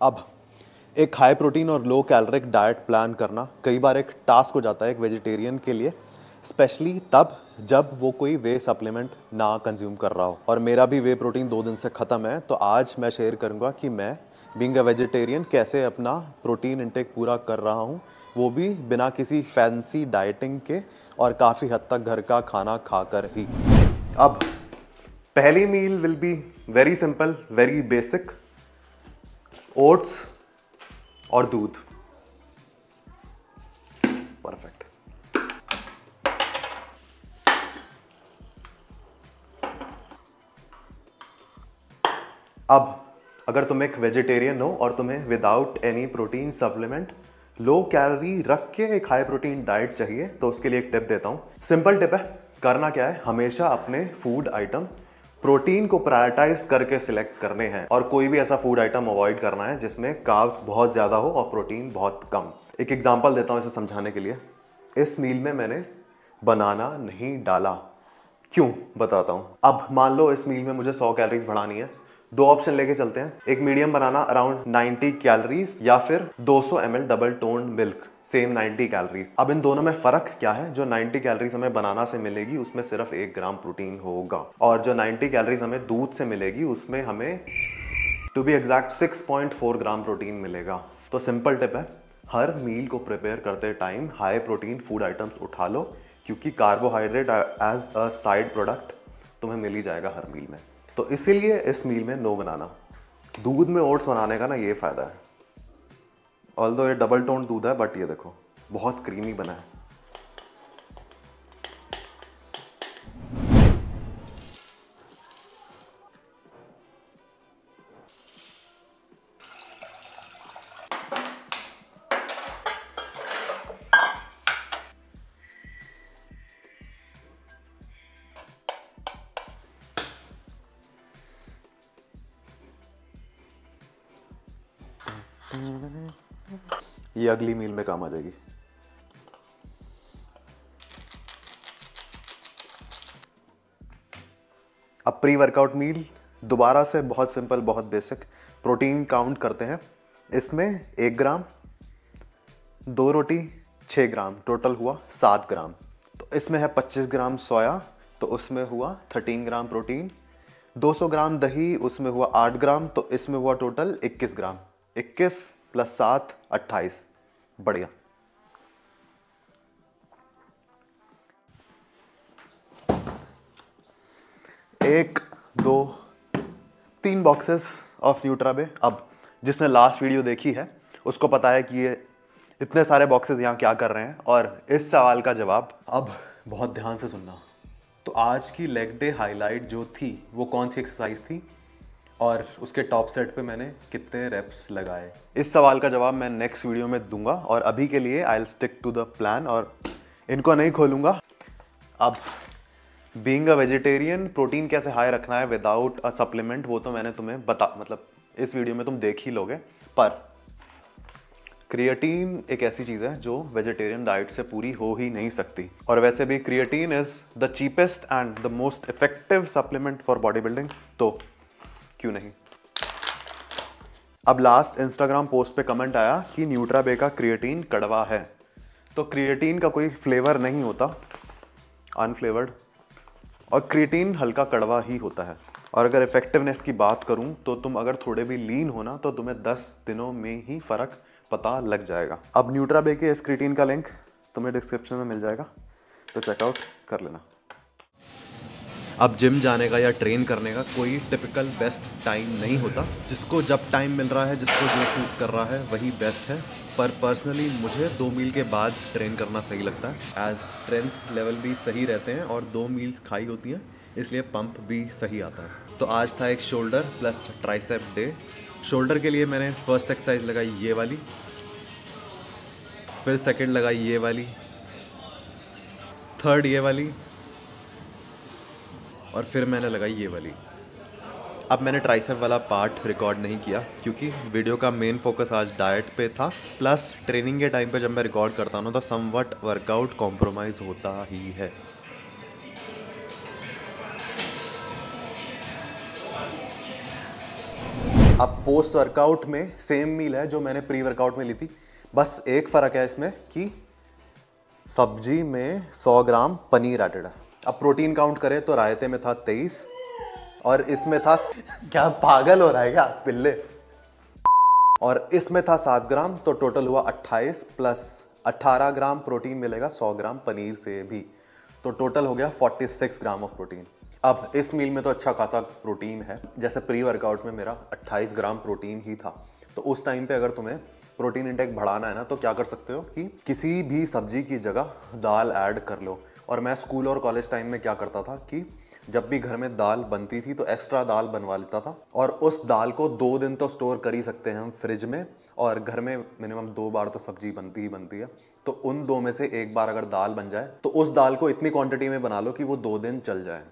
अब, एक high protein और लो कैलोरिक डाइट प्लान करना कई बार एक टास्क हो जाता है एक वेजिटेरियन के लिए स्पेशली तब जब वो कोई वे सप्लीमेंट ना कंज्यूम कर रहा हो। और मेरा भी वे प्रोटीन दो दिन से ख़त्म है तो आज मैं शेयर करूँगा कि मैं बींग अ वेजिटेरियन कैसे अपना प्रोटीन इंटेक पूरा कर रहा हूँ, वो भी बिना किसी फैंसी डाइटिंग के और काफ़ी हद तक घर का खाना खाकर ही। अब, पहली meal will be very simple very basic oats और दूध। परफेक्ट अब, अगर तुम एक वेजिटेरियन हो और तुम्हें without any protein supplement low calorie रख के एक हाई प्रोटीन डाइट चाहिए तो उसके लिए एक टिप देता हूँ। सिंपल टिप है, करना क्या है? हमेशा अपने फ़ूड आइटम प्रोटीन को प्रायोरिटाइज करके सिलेक्ट करने हैं और कोई भी ऐसा फ़ूड आइटम अवॉइड करना है जिसमें काव्स बहुत ज़्यादा हो और प्रोटीन बहुत कम। एक एग्ज़ाम्पल देता हूँ इसे समझाने के लिए। इस मील में मैंने बनाना नहीं डाला। क्यों? बताता हूँ। अब मान लो इस मील में मुझे 100 कैलोरीज बढ़ानी है। दो ऑप्शन लेके चलते हैं। एक मीडियम बनाना अराउंड 90 कैलोरीज या फिर 200 सौ double tone milk same 90 calories. अब इन दोनों में फ़र्क क्या है? जो 90 कैलोरीज हमें बनाना से मिलेगी, उसमें सिर्फ़ एक ग्राम प्रोटीन होगा। और जो 90 कैलोरीज हमें दूध से मिलेगी, उसमें हमें to be exact 6.4 gram protein मिलेगा। तो सिंपल टिप है, हर मील को प्रिपेयर करते time high protein food items उठा लो, क्योंकि carbohydrate as a side product तुम्हें मिल ही जाएगा हर मील में। तो इसीलिए इस मील में नो बनाना। दूध में ओट्स बनाने का ना ये फ़ायदा है। ऑल दो ये डबल टोन दूध है बट ये देखो बहुत क्रीमी बना है। ये अगली मील में काम आ जाएगी। अब प्री वर्कआउट मील दोबारा से बहुत सिंपल बहुत बेसिक प्रोटीन काउंट करते हैं। इसमें एक ग्राम, दो रोटी छः ग्राम टोटल हुआ सात ग्राम। तो इसमें है पच्चीस ग्राम सोया तो उसमें हुआ थर्टीन ग्राम प्रोटीन 200 ग्राम दही, उसमें हुआ आठ ग्राम तो इसमें हुआ टोटल 21 ग्राम। 21 प्लस सात, अट्ठाईस। बढ़िया। एक, दो, तीन बॉक्सेस ऑफ़ न्यूट्राबे अब, जिसने लास्ट वीडियो देखी है, उसको पता है कि ये इतने सारे बॉक्सेस यहाँ क्या कर रहे हैं और इस सवाल का जवाब। अब, बहुत ध्यान से सुनना। तो आज की लेग डे हाईलाइट जो थी, वो कौन सी एक्सरसाइज थी? और उसके टॉप सेट पे मैंने कितने रेप्स लगाए। इस सवाल का जवाब मैं नेक्स्ट वीडियो में दूँगा और अभी के लिए I stick to the plan और इनको नहीं खोलूँगा। अब बींग अ वेजिटेरियन प्रोटीन कैसे हाई रखना है विदाउट अ सप्लीमेंट वो तो मैंने तुम्हें बता मतलब इस वीडियो में तुम देख ही लोगे। पर क्रिएटीन एक ऐसी चीज़ है जो वेजिटेरियन डाइट से पूरी हो ही नहीं सकती। और वैसे भी creatine is the cheapest and the most effective supplement for body building तो क्यों नहीं? अब लास्ट इंस्टाग्राम पोस्ट पे कमेंट आया कि न्यूट्राबे का क्रिएटीन कड़वा है। तो क्रिएटीन का कोई फ्लेवर नहीं होता अनफ्लेवर्ड और क्रिएटीन हल्का कड़वा ही होता है। और अगर इफेक्टिवनेस की बात करूँ तो तुम अगर थोड़े भी लीन हो ना तो तुम्हें 10 दिनों में ही फ़र्क पता लग जाएगा। अब न्यूट्राबे के इस क्रिएटीन का लिंक तुम्हें डिस्क्रिप्शन में मिल जाएगा तो चेकआउट कर लेना। अब जिम जाने का या ट्रेन करने का कोई टिपिकल बेस्ट टाइम नहीं होता। जिसको जब टाइम मिल रहा है, जिसको जो सूट कर रहा है, वही बेस्ट है। पर पर्सनली मुझे दो मील के बाद ट्रेन करना सही लगता है। एज स्ट्रेंथ लेवल भी सही रहते हैं और दो मील्स खाई होती हैं, इसलिए पंप भी सही आता है। तो आज था एक shoulder plus tricep day shoulder के लिए मैंने फ़र्स्ट एक्सरसाइज लगाई ये वाली। फिर सेकंड लगाई ये वाली। थर्ड ये वाली। और फिर मैंने लगाई ये वाली। अब मैंने ट्राइसेप वाला पार्ट रिकॉर्ड नहीं किया, क्योंकि वीडियो का मेन फोकस आज डाइट पे था प्लस ट्रेनिंग के टाइम पे जब मैं रिकॉर्ड करता हूँ तो समवट वर्कआउट कॉम्प्रोमाइज़ होता ही है। अब पोस्ट वर्कआउट में सेम मील है जो मैंने प्री वर्कआउट में ली थी। बस एक फ़र्क है इसमें कि सब्ज़ी में 100 ग्राम पनीर एडेड है। अब प्रोटीन काउंट करें तो रायते में था 23 और इसमें था क्या पागल हो रहा है क्या? पिल्ले। और इसमें था सात ग्राम तो टोटल हुआ 28 प्लस 18 ग्राम प्रोटीन मिलेगा सौ ग्राम पनीर से भी। तो टोटल हो गया 46 ग्राम ऑफ़ प्रोटीन। अब इस मील में तो अच्छा खासा प्रोटीन है। जैसे प्री वर्कआउट में मेरा 28 ग्राम प्रोटीन ही था। तो उस टाइम पे अगर तुम्हें प्रोटीन इंटेक बढ़ाना है ना तो क्या कर सकते हो कि किसी भी सब्ज़ी की जगह दाल ऐड कर लो। और मैं स्कूल और कॉलेज टाइम में क्या करता था कि जब भी घर में दाल बनती थी तो एक्स्ट्रा दाल बनवा लेता था और उस दाल को दो दिन तो स्टोर कर ही सकते हैं हम फ्रिज में और घर में मिनिमम दो बार तो सब्ज़ी बनती ही बनती है। तो उन दो में से एक बार अगर दाल बन जाए तो उस दाल को इतनी क्वांटिटी में बना लो कि वो दो दिन चल जाए।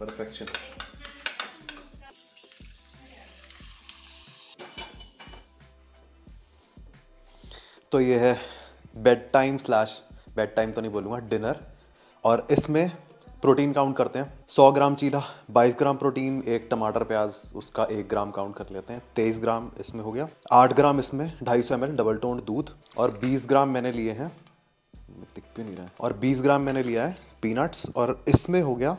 परफेक्शन तो ये है bed time slash bed time तो नहीं बोलूँगा डिनर और इसमें प्रोटीन काउंट करते हैं। 100 ग्राम चीला 22 ग्राम प्रोटीन एक टमाटर प्याज, उसका एक ग्राम काउंट कर लेते हैं। 23 ग्राम इसमें हो गया। 8 ग्राम इसमें 250 सौ डबल टोन दूध और 20 ग्राम मैंने लिए हैं दिख क्यों नहीं रहा है? और 20 ग्राम मैंने लिया है पीनट्स और इसमें हो गया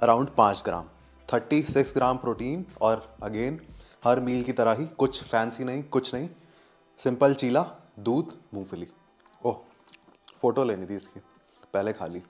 अराउंड पाँच gram. Thirty six gram protein और अगेन हर मील की तरह ही कुछ फैंसी नहीं, कुछ नहीं। सिंपल चीला, दूध, मूंगफली। ओह, फ़ोटो लेनी थी इसकी, पहले खा ली